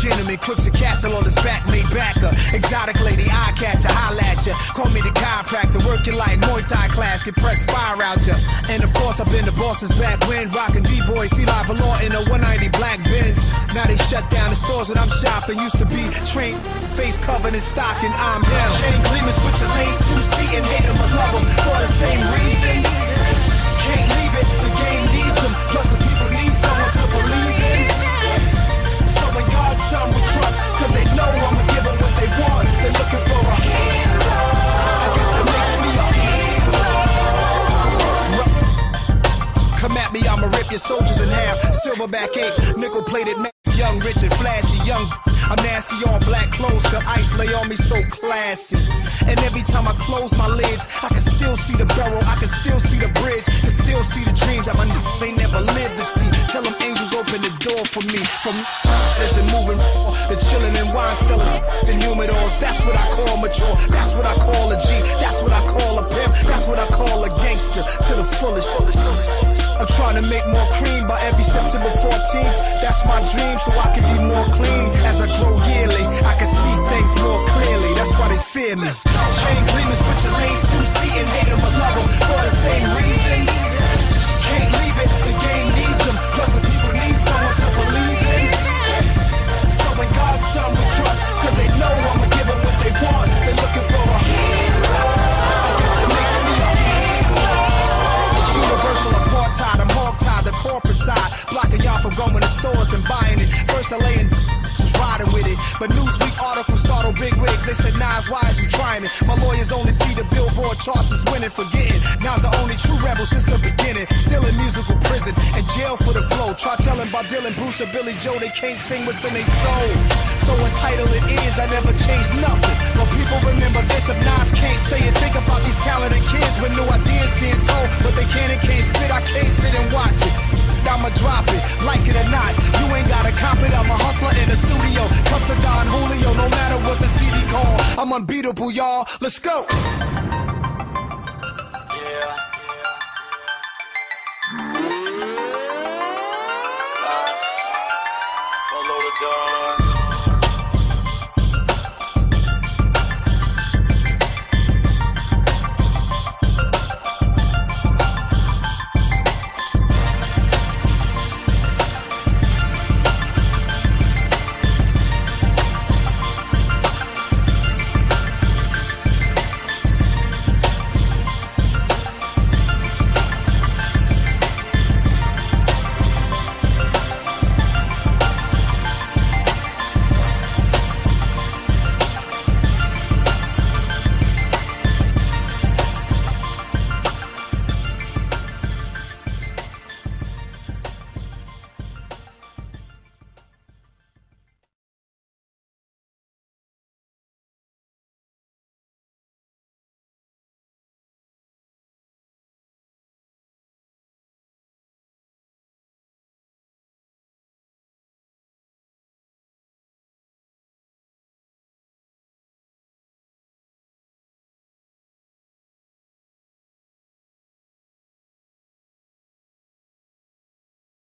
Gentleman, crooks a castle on his back, made backer. Exotic lady, eye catcher, holla at ya. Call me the chiropractor, working like Muay Thai class, can press fire out ya. And of course, I've been the boss's back when rockin' D-boy, like law in a 190 black Benz. Now they shut down the stores that I'm shopping. Used to be trained, face covered in stocking. I'm down. Chain gleaming, switching lanes, two seat and hate 'em, but love for the same reason. Can't leave it, the game needs 'em. Plus Soldiers in half. Silverback ape, nickel plated man. Young, rich, and flashy. Young, I'm nasty on black clothes. Till ice lay on me so classy. And every time I close my lids, I can still see the barrel. I can still see the bridge. Can still see the dreams that my n- they never lived to see. Tell them angels open the door for me. From listen, moving, the chilling and wine cellars and humidors. That's what I call mature. That's what I call trying to make more cream by every September 14th. That's my dream, so I can be more clean. As I grow yearly, I can see things more clearly. That's why they fear me. Chain gleaming, switching lanes, two and hate 'em, but love 'em for the same reason. And buying it. First I lay in riding with it. But Newsweek articles startled big wigs. They said, Nas, why is you trying it? My lawyers only see the billboard charts as winning, forgetting. Nas the only true rebel since the beginning. Still in musical prison and jail for the flow. Try telling Bob Dylan, Bruce, or Billy Joel they can't sing what's in their soul. So entitled it is, I never changed nothing. But people remember this if Nas can't say it. Think about these talented kids with new ideas being told. But they can't I'm unbeatable, y'all. Let's go.